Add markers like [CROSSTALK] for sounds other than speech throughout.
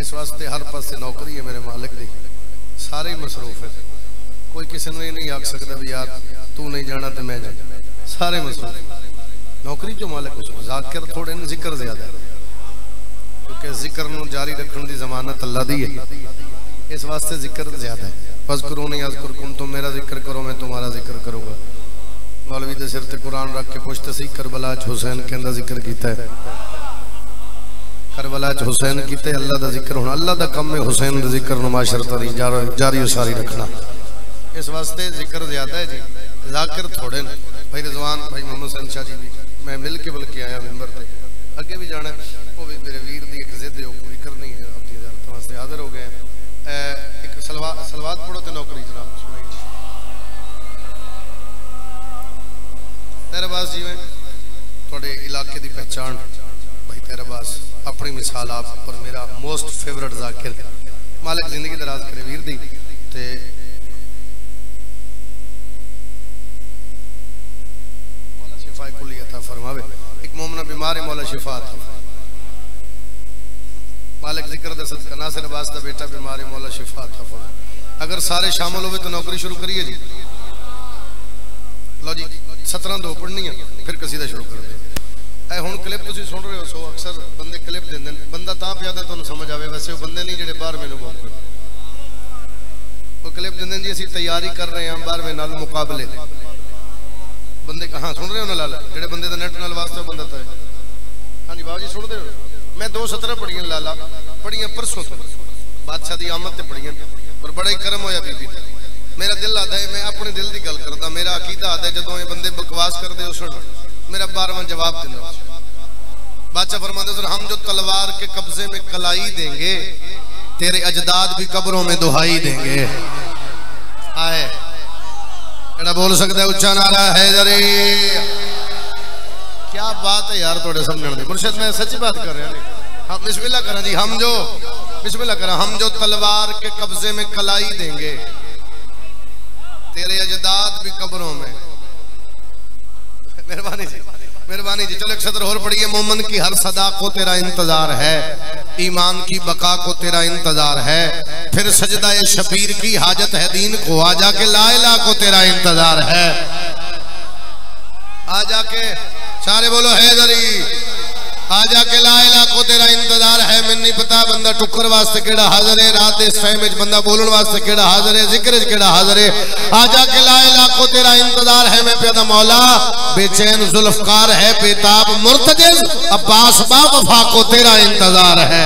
इस वास्ते हर पासे नौकरी है मेरे मालिक की सारे ही मसरूफ है। कोई किसी ने नहीं आख सकता भी, यार, तू नहीं जाना तो मैं जाना। सारे मसरूफ नौकरी जो मालिक उस जाकिर थोड़े ने ज़िक्र ज़्यादा क्योंकि ज़िक्र जारी रखने की जमानत अल्लाह दी है। इस वास्ते ज़िक्र ज़्यादा है। बस करो नहीं आज कुम तुम मेरा ज़िक्र करो, मैं तुम्हारा ज़िक्र करूँगा। मौलवी के सिर ते कुरान रख के पुछते सी करबला च हुसैन कहंदा ज़िक्र कीता है। करबला च हुसैन कीते अल्लाह दा ज़िक्र होना। अल्लाह दा काम है हुसैन दा ज़िक्र नमाशरत जारी सारी रखना। इस वास्ते ज़िक्र ज़्यादा है जी। जाकिर थोड़े ने। भाई रिजवान, भाई मोहम्मद हसन शाह जी भी। मैं मिल के बल्कि आया मेंबर ते। अगे भी जाना वो भी मेरे वीर दी एक जिद है पूरी करनी है। अपनी इजाज़त वास्ते हाजिर हो गए एक सलवा सलवाद पढ़ो ते नौकरी जनाब। तेराबाज जी में थोड़े इलाके की पहचान। भाई तेराबाज अपनी मिसाल आप और मेरा मोस्ट फेवरेट जाकिर। मालिक, ज़िंदगी दराज करे वीर दी। ते मौला शिफा कुली अता फरमावे। एक मोमना बीमार है, मौला शिफा अता। मालिक, ज़िक्र दे सदका नासिर अब्बास दा बेटा बीमार है, मौला शिफा अता फरमावे अगर सारे शामिल होवे तो नौकरी शुरू करिए जी। लो जी सत्रह दो पढ़नी है, फिर कसीदा शुरू कर दे। ਇਹ ਹੁਣ ਕਲਿੱਪ ਤੁਸੀਂ ਸੁਣ ਰਹੇ ਹੋ ਸੋ ਅਕਸਰ ਬੰਦੇ ਕਲਿੱਪ ਦਿੰਦੇ ਨੇ ਬੰਦਾ ਤਾਂ ਪਿਆਦਾ ਤੁਹਾਨੂੰ ਸਮਝ ਆਵੇ ਵੈਸੇ ਉਹ ਬੰਦੇ ਨਹੀਂ ਜਿਹੜੇ ਬਾਹਰ ਮੈਨੂੰ ਬੋਲਦੇ ਉਹ ਕਲਿੱਪ ਦਿੰਦੇ ਜੀ ਅਸੀਂ ਤਿਆਰੀ ਕਰ ਰਹੇ ਹਾਂ ਬਾਹਰਵੇਂ ਨਾਲ ਮੁਕਾਬਲੇ ਦੇ ਬੰਦੇ ਕਹਾਂ ਸੁਣ ਰਹੇ ਹੋ ਨਾ ਲਾਲਾ ਜਿਹੜੇ ਬੰਦੇ ਦਾ ਨੈਟ ਨਾਲ ਵਾਸਤਾ ਬੰਦਾ ਤਾਂ ਹਾਂਜੀ ਬਾਬੂ ਜੀ ਸੁਣਦੇ ਹੋ ਮੈਂ ਦੋ ਸਤਰਾਂ ਪੜੀਆਂ ਲਾਲਾ ਪੜੀਆਂ ਪਰਸੋਂ ਬਾਦਸ਼ਾਹ ਦੀ ਆਮਦ ਤੇ ਪੜੀਆਂ ਪਰ ਬੜਾ ਹੀ ਕਰਮ ਹੋਇਆ ਬੀਬੀ ਤੇ ਮੇਰਾ ਦਿਲ ਆਦਾ ਹੈ ਮੈਂ ਆਪਣੇ ਦਿਲ ਦੀ ਗੱਲ ਕਰਦਾ ਮੇਰਾ ਅਕੀਦਾ ਆਦਾ ਜਦੋਂ ਇਹ ਬੰਦੇ ਬਕਵਾਸ ਕਰਦੇ ਹੋ ਸੁਣ मेरा बारवा जवाब देना। बादशाह फरमाते सर हम जो तलवार के कब्जे में कलाई देंगे, तेरे अजदाद भी कब्रों में दुहाई देंगे। आए। एड़ा बोल सकता है, उच्चा नारा है जरे क्या बात है यार थोड़े समझने मुर्शद, मैं सच्ची बात कर रहा हूँ। हम बिस्मिल्लाह करें जी, हम जो, बिस्मिल्लाह करें, हम जो तलवार के कब्जे में कलाई देंगे, तेरे अजदाद भी कब्रों में। मेहरबानी जी मेहरबानी जी। चलो एक सदर और पढ़िए। मोमन की हर सदा को तेरा इंतज़ार है। ईमान की बका को तेरा इंतज़ार है। फिर सजदा शबीर की हाजत है दीन को। आ जाके लाइला को तेरा इंतज़ार है। आ जाके, सारे बोलो, हैदरी। आ जाके लाइला को तेरा इंतज़ार है, मैं नहीं पता बंदा टुकर वास्ते केड़ा हाजिर है, रात इस टाइम में बंदा बोलने वास्ते केड़ा हाजिर है, ज़िक्र केड़ा हाजिर है। आ जाके लाइला को तेरा इंतज़ार है, मैं पैदा मौला, बेचैन, जुल्फकार है, बेताब, मुर्तजिज, अब्बास बा वफा को तेरा इंतज़ार है।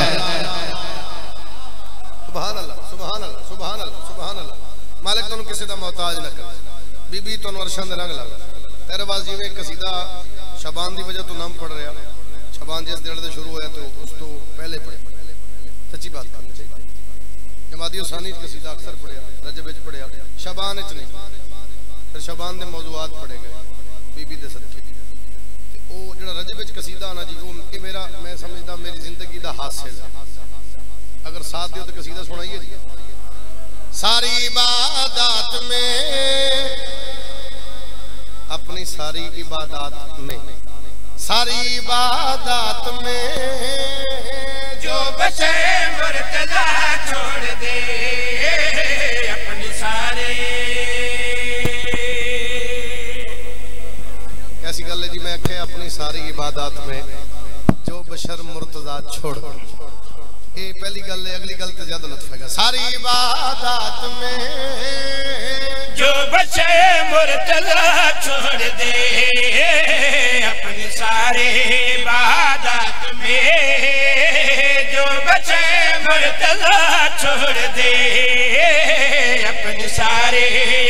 सुभान अल्लाह सुभान अल्लाह सुभान अल्लाह सुभान अल्लाह मालिक तनु किसी दा मोहताज ना कर। बीबी तनु अरशां दे रंग लगा तेरे पास जिवें कसीदा शबान दी वजह तो नाम पढ़ रहा शबान जिस दिन से शुरू होया तो उस तो पहले पढ़े। सच्ची बात करनी चाहिए जमाती सानी कसीदा अक्सर पढ़िया रजब पढ़िया शबान च नहीं। फिर शबान के मौजूद पढ़े गए, बीबी के सदके। वो जो रजब कसीदा आना जी वो मेरा, मैं समझदा मेरी ज़िंदगी का हासिल है अगर साथ दियो तो कसीदा सुनाइए जी। सारी इबादत में, अपनी सारी इबादत में। सारी इबादत में जो बचे मुर्तजा छोड़ दे, अपनी सारे। कैसी गल है जी? मैं आखे अपनी सारी इबादत में जो बशर मुर्तजा छोड़ ये पहली गल है, अगली गल तो ज़्यादा लुत्फ है सारी इबादत में जो बचे मुर्तजा छोड़ दे छोड़ दे अपनी सारे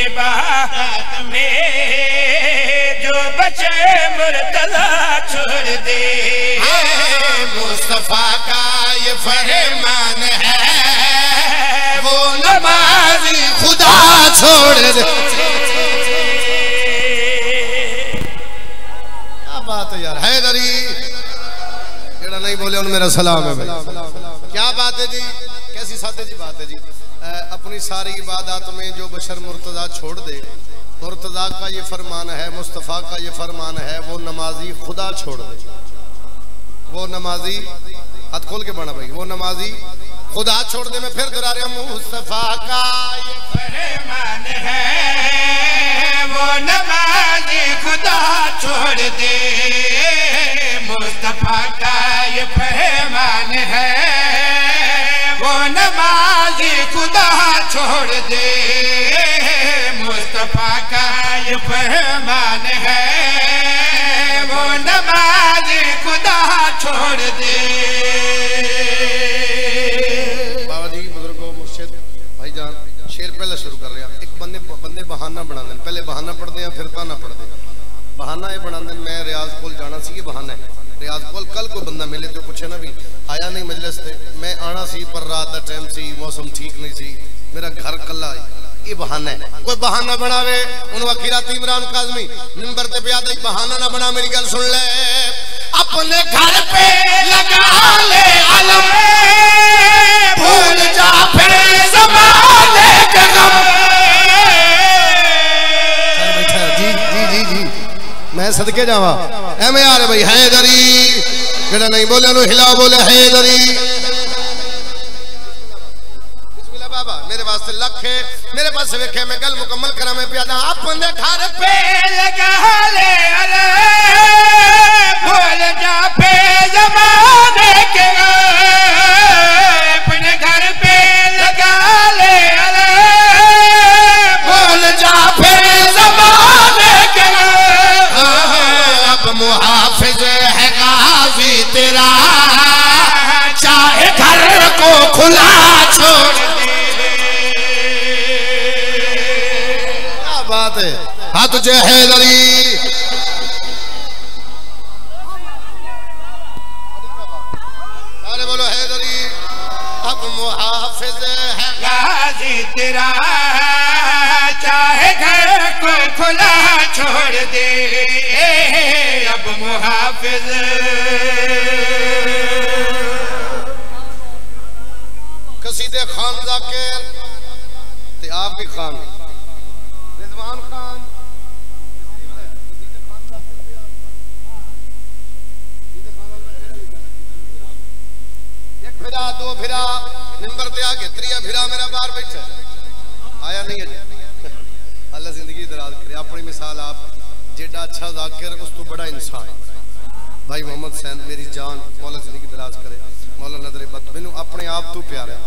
इबादत में जो बचे छोड़ दे मुस्तफ़ा का ये फरमान है वो नमाजी खुदा छोड़ दे क्या बात है यार? हैदरी जेड़ा नहीं बोले, उन मेरा सलाम है भाई। क्या बात है जी? कैसी सादे जी बात है जी? अ, अपनी सारी इबादत में जो बशर मुर्तजा छोड़ दे मुर्तजा का ये फरमान है मुस्तफ़ा का ये फरमान है वो नमाजी खुदा छोड़ दे। वो नमाजी हाथ खोल के बना भाई वो नमाजी खुदा छोड़ दे। मैं फिर दोहरा रहा मुस्तफ़ा का ये फरमान है वो नमाजी खुदा छोड़ दे। मुस्तफ़ा का ये फरमान है, वो नमाजी खुदा छोड़ दे। मुस्तफ़ा का ये फरमान है, वो नमाजी खुदा छोड़ दे। बाबा जी बुजुर्गो, मुर्शिद भाईजान, शेर पहले शुरू कर रहा एक बंदे बंदे बहाना बना दें। पहले बहाना पढ़ते हैं, फिर ताना पढ़ते बहाना ये बना दें, मैं रियाज को जाना सी ये बहाना है। रियाज कोल कल को बंदा मिले तो पूछे ना भी, आया नहीं मजलिस ते, मैं आना सी पर रात का टाइम सी, मौसम ठीक नहीं सी, मेरा घर कला ये बहाना है। कोई बहाना बनावे, उन वकीरा इमरान काजमी, मिंबर ते पे आदा बहाना ना बना, मेरी गल सुन ले। अपने घर पे लगा ले अलम भूल जा, फिर जमाने के गम मैं सदके जावा। एवं आ रहे भाई, हैदरी। जरा नहीं बोले नु हिला बोले, हैदरी। दरी बाबा, मेरे वास्ते मेरे पास वेखे, मैं गल मुकम्मल करा, मैं हाथ तुझे फिरा, दो फिरा मिंबर ते आगे त्रिया फिरा, मेरा बाहर बैठा आया नहीं अजे [LAUGHS] अल्लाह ज़िंदगी दराज करे। अपनी मिसाल आप, जेडा अच्छा जाकिर, उस तो बड़ा इंसान। भाई मोहम्मद सैन, मेरी जान, मौला ज़िंदगी दराज करे। मौला नज़र बद। मैनू अपने आप तो प्यार है।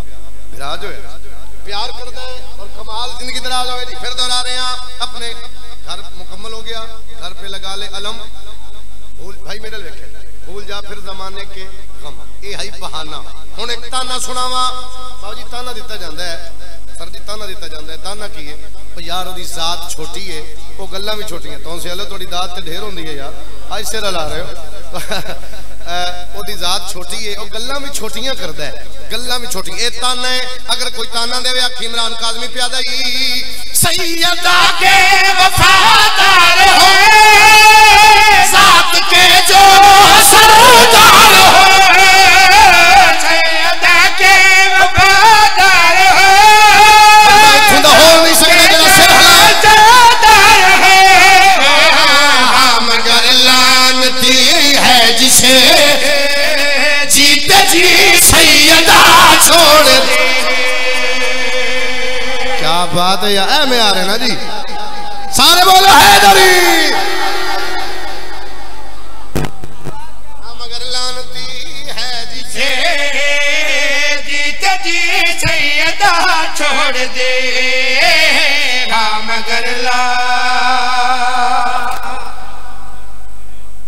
विराज होया प्यार करता है और कमाल ज़िंदगी दराज जी फिर दोहरा रहे हैं। अपने घर मुकम्मल हो गया। घर पे लगा ले अलम। भूल भाई मेडल वेखे। भूल जा फिर जमाने के गम। ये है बहाना। ਹੁਣ ਇੱਕ ਤਾਨਾ ਸੁਣਾਵਾ ਬਾਬੂ ਜੀ ਤਾਨਾ ਦਿੱਤਾ ਜਾਂਦਾ ਹੈ ਸਰ ਜੀ ਤਾਨਾ ਦਿੱਤਾ ਜਾਂਦਾ ਹੈ ਤਾਨਾ ਕੀ ਹੈ ਉਹ ਯਾਰ ਉਹਦੀ ਜ਼ਾਤ ਛੋਟੀ ਹੈ ਉਹ ਗੱਲਾਂ ਵੀ ਛੋਟੀਆਂ ਤੋਂ ਸਿਆਲੋ ਤੁਹਾਡੀ ਦਾਤ ਤੇ ਢੇਰ ਹੁੰਦੀ ਹੈ ਯਾਰ ਅੱਜ ਸਿਰ ਹਲਾ ਰਹੇ ਹੋ ਉਹਦੀ ਜ਼ਾਤ ਛੋਟੀ ਏ ਉਹ ਗੱਲਾਂ ਵੀ ਛੋਟੀਆਂ ਕਰਦਾ ਹੈ ਗੱਲਾਂ ਵੀ ਛੋਟੀ ਇਹ ਤਾਨਾ ਹੈ ਅਗਰ ਕੋਈ ਤਾਨਾ ਦੇਵੇ ਆਖੀ ਇਮਰਾਨ ਕਾਜ਼ਮੀ ਪਿਆਦਾ ਹੀ ਸੈਯਦਾ ਕੇ ਵਫਾਦਾਰ ਹੋ ਸਾਥ ਕੇ ਜੋ ਸਰਦਾਰ बात है यार ऐ में आ रहे ना जी। सारे बोलो हैदरी मगर लानती है जी जीते जी सैयदा छोड़ दे मगर ला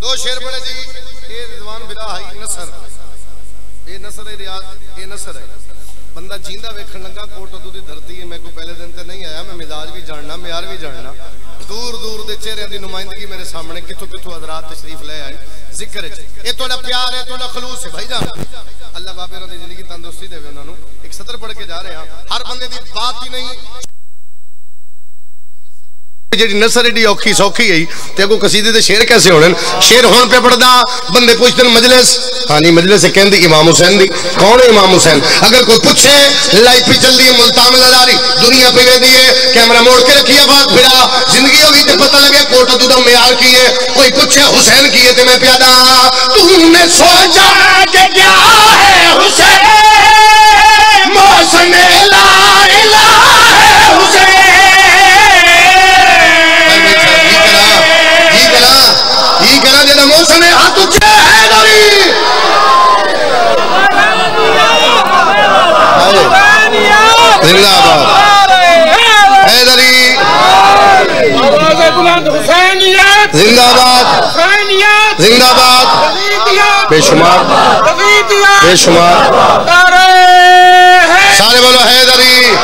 दो शेर बड़े जी। ये रिजवान बिला हाई नसर। ये नसर है रियाज ये नसर है। बंदा जींदा वेखण लगा, कोट अदू दी धरती है मैं को पहले दिन ते नहीं आया, मैं मिजाज भी जानना, म्यार भी जानना। दूर दूर के चेहर की नुमाइंदगी मेरे सामने कितों कितों हजरात तशरीफ़ ले आए, ज़िक्र ये थोड़ा प्यार है थोड़ा खलूस है, भाई जान। अल्लाह बाबे ज़िंदगी तंदुरुस्ती देवे एक सत्र पढ़ के जा रहे हैं, हर बंदे की बात ही नहीं। ਜਿਹੜੀ ਨਸਰ ਏਡੀ ਔਖੀ ਸੌਖੀ ਹੈ ਤੇ ਅਗੋ ਕਸੀਦੇ ਦੇ ਸ਼ੇਰ ਕੈਸੇ ਹੋਣ ਸ਼ੇਰ ਹੋਣ ਪੇ ਪੜਦਾ ਬੰਦੇ ਪੁੱਛਦੇ ਨੇ ਮਜਲਿਸ ਹਾਂਜੀ ਮਜਲਿਸ ਕਹਿੰਦੀ ਇਮਾਮ ਹੁਸੈਨ ਦੀ ਕੌਣ ਹੈ ਇਮਾਮ ਹੁਸੈਨ ਅਗਰ ਕੋਈ ਪੁੱਛੇ ਲਾਈਫ ਹੀ ਚੱਲਦੀ ਹੈ ਮੁਲਤਾਨ ਲਦਾਰੀ ਦੁਨੀਆ ਪੇ ਵੇਦੀ ਹੈ ਕੈਮਰਾ ਮੋੜ ਕੇ ਰੱਖੀ ਆਵਾਜ਼ ਫਿਰਾ ਜ਼ਿੰਦਗੀ ਹੋ ਗਈ ਤੇ ਪਤਾ ਲੱਗੇ ਕੋਟ ਦਾ ਮਿਆਰ ਕੀ ਹੈ ਕੋਈ ਪੁੱਛੇ ਹੁਸੈਨ ਕੀ ਹੈ ਤੇ ਮੈਂ ਪਿਆਦਾ ਤੂਨੇ ਸੋਚਾ जिंदाबाद हैदरी। जिंदाबाद। जिंदाबाद। बेशुमार। बेशुमार। सारे बोलो, हैदरी।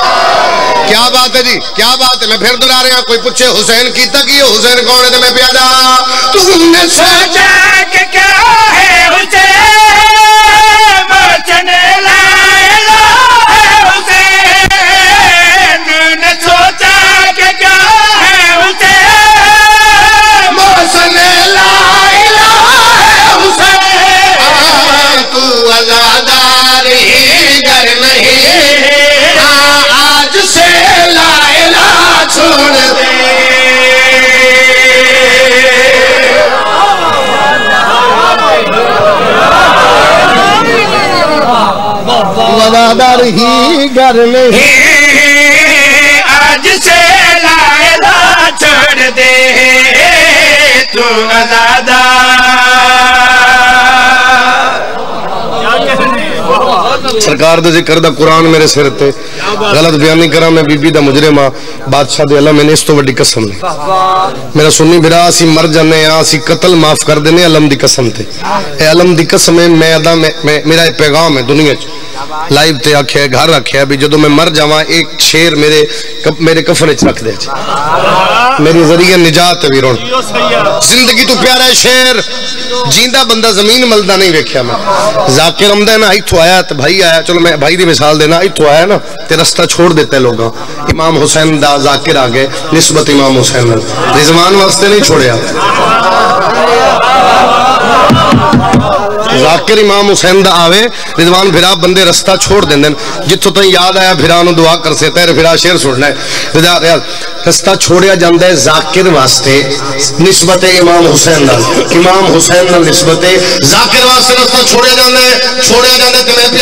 क्या बात है जी? क्या बात है? मैं फिर दोहरा रहा, कोई पूछे, हुसैन की तक हुसैन कौन है? तो मैं प्यादा तुमने सोचा कि क्या है कदर ही घर में आज से लायला छोड़ दे तू सरकार तो दे ज़िक्र दा कुरान मेरे सिर ते। गलत बयानी करा मैं बीबी का मुजरे माँ बादशाह दे अल्लाह मैंने इस तो वही कसम ने मेरा सुन्नी बिरा असि मर जाने हाँ असी कतल माफ़ कर देने अलम दी कसम ते। ए अलम दी कसम है मैं अदा मेरा पैगाम है दुनिया च। ਲਾਈਵ ਤੇ ਆਖਿਆ ਘਰ ਰੱਖਿਆ ਵੀ ਜਦੋਂ ਮੈਂ ਮਰ ਜਾਵਾਂ ਇੱਕ ਸ਼ੇਰ ਮੇਰੇ ਕ- ਮੇਰੇ ਕਫਨ 'ਚ ਰੱਖ ਦੇ ਜੀ ਮੇਰੀ ਜ਼ਰੀਏ ਨਿਜਾਤ ਹੈ ਵੀਰੋਂ ਜ਼ਿੰਦਗੀ ਤੋਂ ਪਿਆਰਾ ਹੈ ਸ਼ੇਰ ਜਿੰਦਾ ਬੰਦਾ ਜ਼ਮੀਨ ਮਲਦਾ ਨਹੀਂ ਵੇਖਿਆ ਮੈਂ ਜ਼ਾਕਿਰ ਆਉਂਦਾ ਹੈ ਨਾ ਇੱਥੋਂ ਆਇਆ ਤੇ ਭਾਈ ਆਇਆ ਚਲੋ ਮੈਂ ਭਾਈ ਦੀ ਮਿਸਾਲ ਦੇਣਾ ਇੱਥੋਂ ਆਇਆ ਨਾ ਤੇ ਰਸਤਾ ਛੋੜ ਦਿੱਤਾ ਹੈ ਲੋਕਾਂ ਇਮਾਮ ਹੁਸੈਨ ਦਾ ਜ਼ਾਕਿਰ ਆ ਗਏ ਨਿਸਬਤ ਇਮਾਮ ਹੁਸੈਨ ਨਾਲ ਰਿਜ਼ਵਾਨ ਵਾਸਤੇ ਨਹੀਂ ਛੋੜਿਆ जाकिर इमाम हुसैन आवे, रिजवान फिरा बंदे रस्ता छोड़ दें जितों तई याद आया फिरा दुआ कर तेरे फिरा शेर सुनना है। रस्ता छोड़िया जाता है जाकिर वास्ते, नस्बत इमाम हुसैन इमाम हुसैन नस्बत जाकिर वास्ते रस्ता छोड़िया जाता है, छोड़िया जाता है तो मैं फिर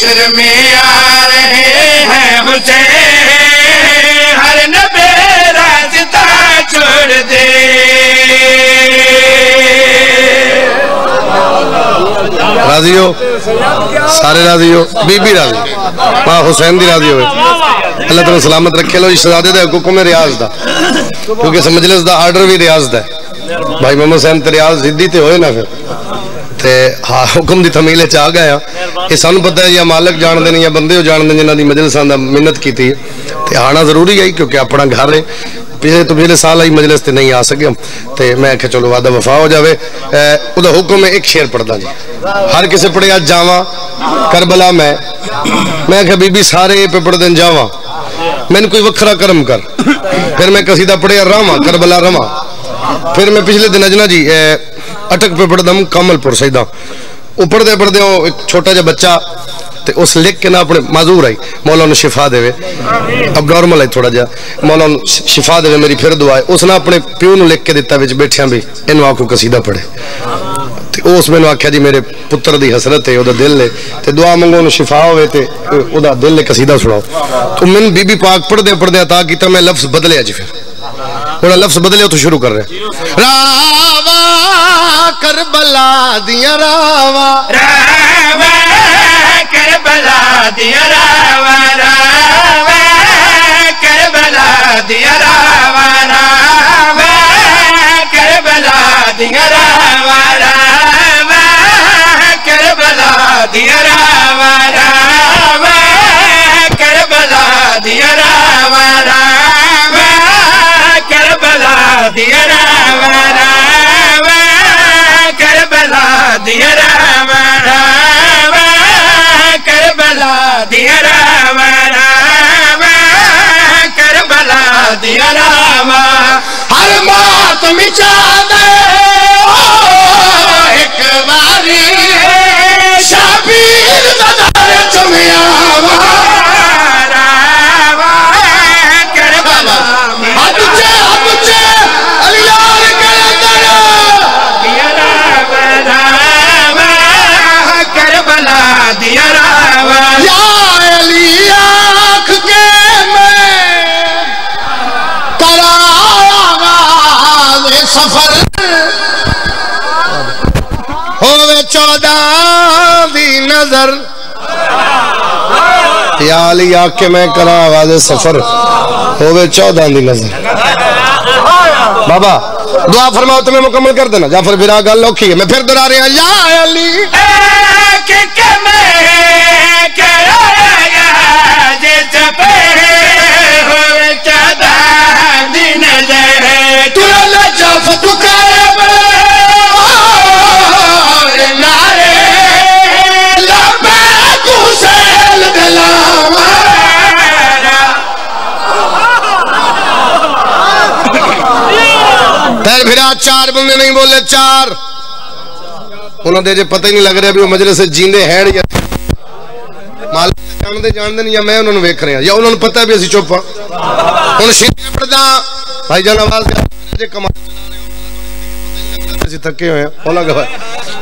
हशर में आ रहे हैं मुझे। हर नबे राजता छोड़ दे। राजियो सारे राजियो बीबी राज़ी माँ हुसैन दी राज़ी हो। अल्लाह तेन सलामत रखे। लो शहजादे का हुक्म है रियाज का क्योंकि समझ समझलिस उसका आर्डर भी रियाज का भाई मोहम्मद हुसैन तो रियाज जिद्दी तो होए ना फिर। ते हाँ हुक्म की तमीले च आ गए ਇਹ ਸਾਨੂੰ ਪਤਾ ਹੈ ਜਾਂ ਮਾਲਕ ਜਾਣਦੇ ਨੇ ਜਾਂ ਬੰਦੇ ਉਹ ਜਾਣਦੇ ਨੇ ਜਿਨ੍ਹਾਂ ਦੀ ਮਜਲਿਸਾਂ ਦਾ ਮਿਹਨਤ ਕੀਤੀ ਹੈ ਤੇ ਆਣਾ ਜ਼ਰੂਰੀ ਹੈ ਕਿਉਂਕਿ ਆਪਣਾ ਘਰ ਹੈ ਪਿਛਲੇ ਤੋਂ ਪਿਛਲੇ ਸਾਲ ਆਈ ਮਜਲਿਸ ਤੇ ਨਹੀਂ ਆ ਸਕਿਆ ਤੇ ਮੈਂ ਕਿਹਾ ਚਲੋ ਵਾਦਾ ਵਫਾ ਹੋ ਜਾਵੇ ਅਹ ਉਹਦਾ ਹੁਕਮ ਹੈ ਇੱਕ ਸ਼ੇਰ ਪੜਦਾ ਜੀ ਹਰ ਕਿਸੇ ਪੜਿਆ ਜਾਵਾਂ ਕਰਬਲਾ ਮੈਂ ਮੈਂ ਕਿਹਾ ਬੀਬੀ ਸਾਰੇ ਪੇ ਪੜਦਨ ਜਾਵਾਂ ਮੈਨੂੰ ਕੋਈ ਵੱਖਰਾ ਕਰਮ ਕਰ ਫਿਰ ਮੈਂ ਕਸੀਦਾ ਪੜਿਆ ਰਾਵਾਂ ਕਰਬਲਾ ਰਵਾਂ ਫਿਰ ਮੈਂ ਪਿਛਲੇ ਦਿਨ ਅਜਨਾ ਜੀ ਅਹ, ਅਟਕ ਪੇ ਪੜਦਮ ਕਮਲਪੁਰ ਸੈਦਾ ਉਹ ਪੜਦੇ ਪੜਦੇ ਉਹ ਇੱਕ ਛੋਟਾ ਜਿਹਾ ਬੱਚਾ ਤੇ ਉਸ ਲਿਖ ਕੇ ਨਾ ਆਪਣੇ ਮਾਜ਼ੂਰ ਆਈ ਮੌਲਾ ਨੂੰ ਸ਼ਿਫਾ ਦੇਵੇ ਅਬ ਨਾਰਮਲ ਹੈ ਥੋੜਾ ਜਿਹਾ ਮੌਲਾ ਨੂੰ ਸ਼- ਸ਼ਿਫਾ ਦੇਵੇ ਮੇਰੀ ਫਿਰ ਦੁਆ ਹੈ ਉਸ ਨੇ ਆਪਣੇ ਪਿਓ ਨੂੰ ਲਿਖ ਕੇ ਦਿੱਤਾ ਵਿੱਚ ਬੈਠਿਆਂ ਵੀ ਇਹਨੂੰ ਆਖੋ ਕਸੀਦਾ ਪੜੇ ਤੇ ਉਸ ਮੈਨੂੰ ਆਖਿਆ ਜੀ ਮੇਰੇ ਪੁੱਤਰ ਦੀ ਹਸਰਤ ਹੈ ਉਹਦਾ ਦਿਲ ਹੈ ਤੇ ਦੁਆ ਮੰਗੋ ਉਹਨੂੰ ਸ਼ਿਫਾ ਹੋਵੇ ਤੇ ਉਹ- ਉਹਦਾ ਦਿਲ ਹੈ ਕਸੀਦਾ ਸੁਣਾਓ ਤੋ ਮੈਨੂੰ ਬੀਬੀ ਪਾਕ ਪੜਦੇ ਪੜਦੇ ਤਾਂ ਕੀਤਾ ਮੈਂ ਲਫ਼ਜ਼ ਬਦਲਿਆ ਜੀ ਫਿਰ थोड़ा लफ्ज बदले तो शुरू कर रहे रावा करबला दिया रावा। रावा करबला दिया करबला दाव करबला दाव करबला दावा हल मां तुम चाद या अली आके मैं करा आवाज़ सफ़र। होवे चौदह दी नज़र। बाबा दुआ फरमाओ तुम्हें मुकम्मल कर देना। जाफ़र फिर आ गल औखी है। मैं फिर दोहरा रहा या अली। के के मैं कराया जे चपे होवे चौदह दी नज़र। तू तू कर कितने नहीं बोले चार। उन्होंने तो जे पता ही नहीं लग रहा भी मजरे से जींदे हैं या मालिक तो जानते जानते या मैं उन्होंने वेख रहा या उन्होंने पता भी असं चुप हूँ। शीशे पढ़दा। भाई जान, आवाज़ कमा थके हुए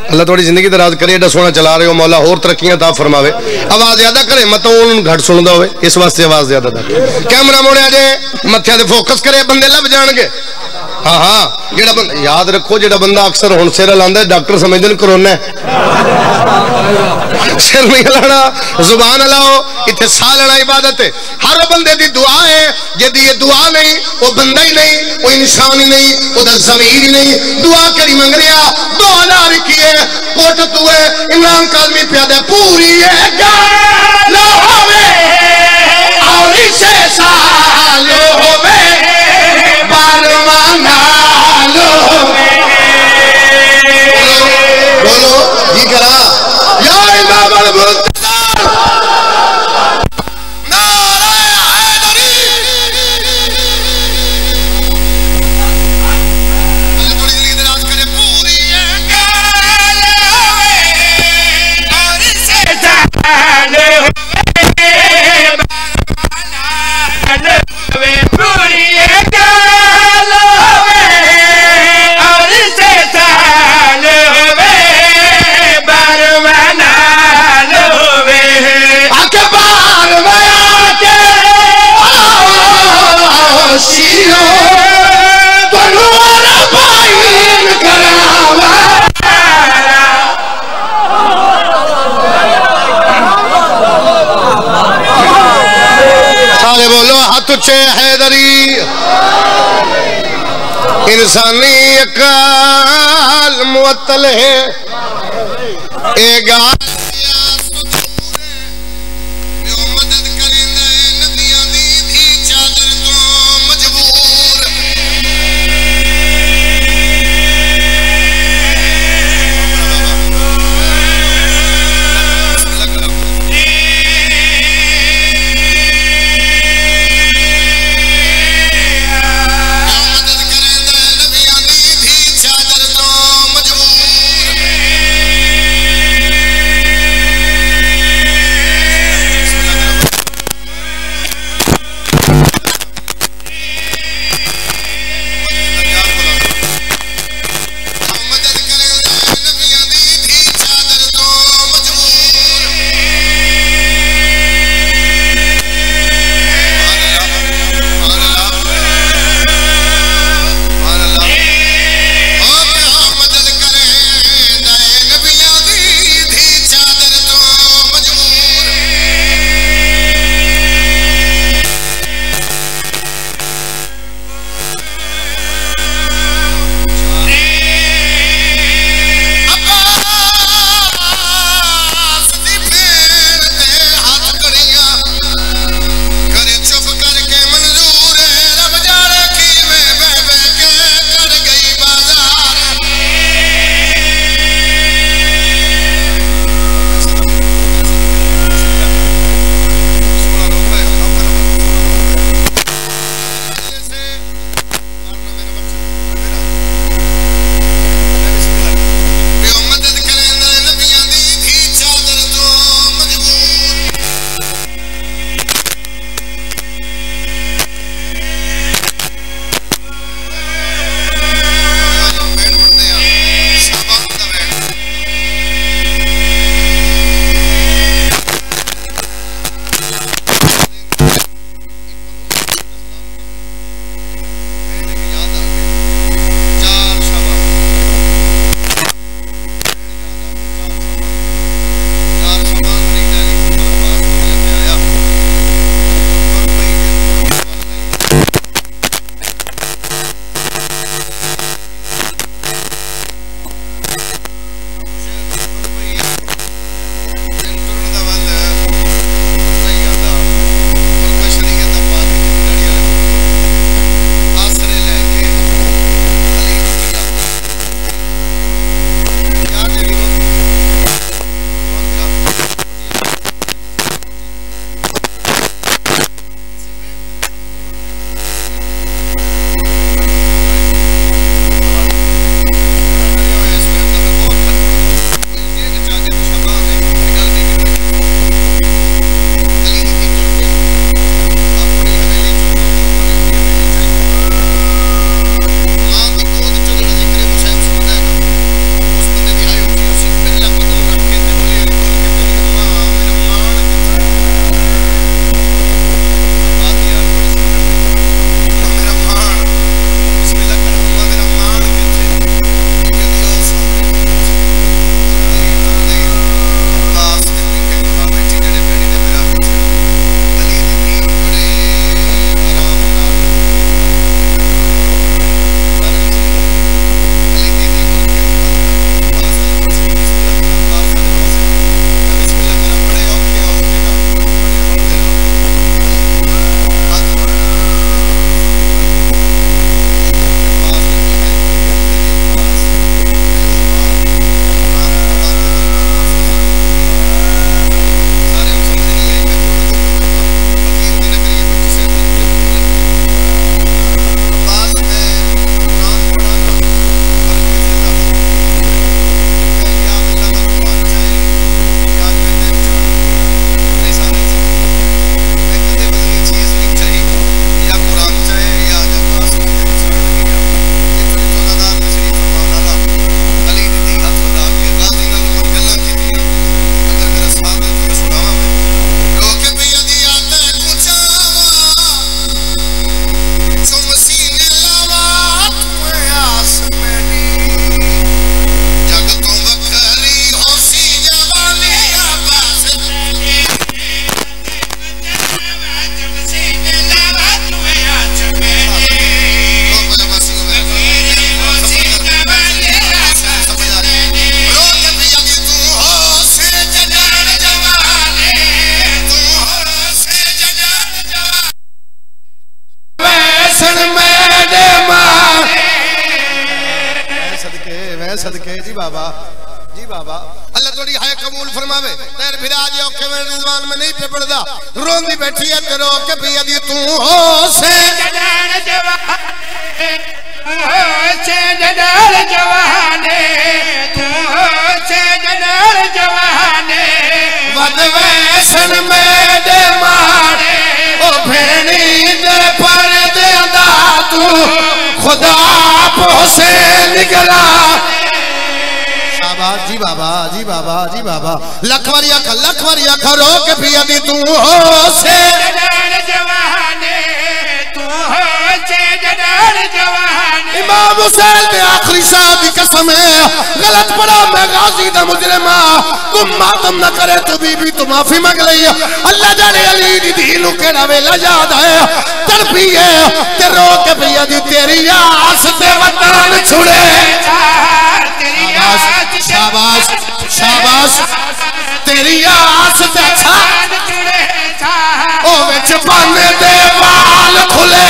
अल्लाह थोड़ी ज़िंदगी दराज करे एडा सोना चला रहे हो, मौला होर तरक्या ता फरमावे। आवाज़ ज़्यादा करे मत तो घट सुनता इस वास्ते आवाज़ ज़्यादा कैमरा मोड़िया जे मथिया फोकस करे, बंदे लभ जाएँगे हाँ हाँ। याद रखो जो बंद अक्सर हूँ सिर लादा डॉक्टर समझते करोना सिर नहीं हिला ज़ुबान हिलाओ इतने सह लेना इबादत है। हर बंदे की दुआ है जी ये दुआ नहीं, वो बंदा ही नहीं, वो इंसान ही नहीं वह जमीर ही नहीं। दुआ करी मंग रहा दुआ ना की है कोट तू है इमरान कालमी प्याद, पूरी है लो होवे। उच्चे हैदरी। इंसानी अकाल मुअत्तल है। ए गाल सदके जी बाबा जी बाबा। अल्लाह थोड़ी हाय कबूल फरमावे। तेर फिरा जे औखे में रिजवान में नहीं पे पड़दा रोंदी बैठी है ते रो के पिया दी तू हो से। जडाल जवाने हो से जडाल जवाने तू हो से जडाल जवाने वद वैसन मेरे मारे ओ भेणी दे पर दे दा तू। खुदा से निकला। जी बाबा जी बाबा जी बाबा। लखवरिया लखवरिया लखवारी अख रो के भी अभी तू हो से इमाम हुसैन ने आखिरी साहब की कसम है। गलत पड़ा मैं गाजी दा मुजरिमा तुम मातम न करे तो बीबी तो माफ़ी मांग लई अल्लाह जाने अली दी दी नु केड़ा वेला याद है। तड़पी है, ते रो के भैया दी तेरी आस ते वतन छुड़े। तेरी शाबाश शाबाश शाबाश। तेरी आस ते छा। पाने दे वाल खुले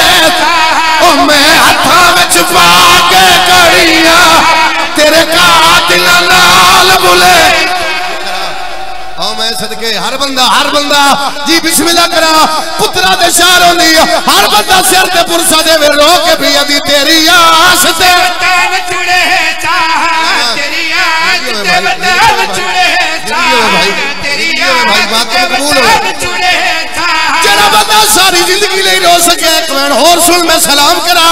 ओ मैं हथा विच पा के कड़ियाँ तेरे कातिल नाल बुले। मैं सदके हर बंदा हर बंदा जी बिस्मिल्लाह करा पुत्रा दे शार होंदी हर बंदा सिर ते पुरसा देवे रो के भी अदी तेरी आस ते। वतन जुड़े चार तेरी आस ते वतन जुड़े चार भाई ते कबूल हो सारी ज़िंदगी नहीं रो सके। मिनट होर सुन, मैं सलाम करा।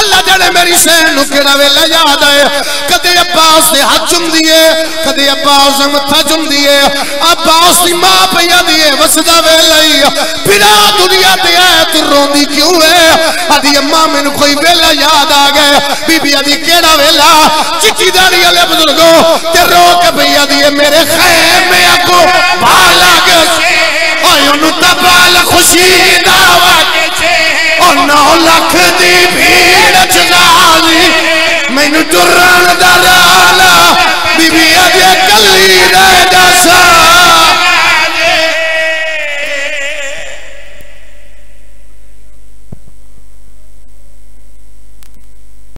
अल्लाह जाने मेरी सहन केड़ा वेला याद आए। कदे अब्बास दे हाथ चुम दिए कदे अब्बास दे मत्था चुम दिए अब्बास दी माँ पया दिए वसदा वेला ही। फिरा दुनिया ते आए तू रोंदी क्यों है आदि अम्मा मैनू कोई वेला याद आ गए बीबी आदि केड़ा वेला? चिट्ठी दारी वाले बुजुर्गो, ते रो के भैया दिए मेरे खैमे अगो भाला के ਉਹਨੂੰ ਤਬਾਲ ਖੁਸ਼ੀ ਦਾ ਵਾਕੇ ਉਹ 9 ਲੱਖ ਦੀ ਭੀੜ ਚ ਨਾਜ਼ੀ ਮੈਨੂੰ ਤੁਰਨ ਦਾ ਰਾਲਾ ਬੀਬੀ ਅਜੇ ਕੱਲੀ ਰਹਿ ਦਸਾ